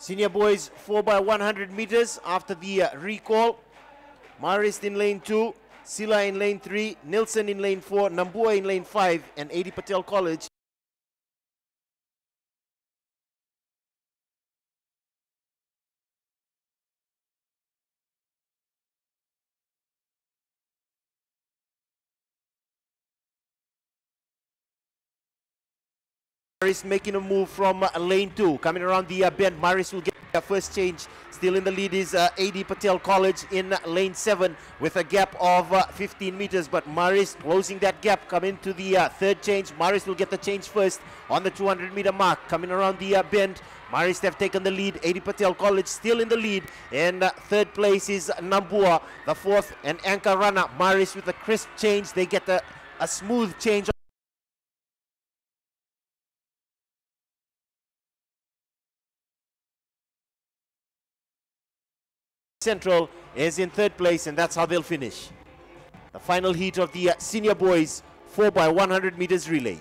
Senior boys 4 by 100 meters after the uh, recall. Marist in lane 2, Sila in lane 3, Nilsson in lane 4, Nabua in lane 5, and AD Patel College Maris making a move from uh, lane two, coming around the uh, bend. Maris will get a first change. Still in the lead is uh, AD Patel College in lane seven with a gap of uh, 15 meters. But Maris closing that gap, coming to the uh, third change. Maris will get the change first on the 200 meter mark, coming around the uh, bend. Maris have taken the lead. AD Patel College still in the lead. And third place is Nabua, the fourth and anchor runner. Maris with a crisp change. They get a smooth change. Central is in third place and that's how they'll finish. The final heat of the uh, senior boys 4 by 100 meters relay.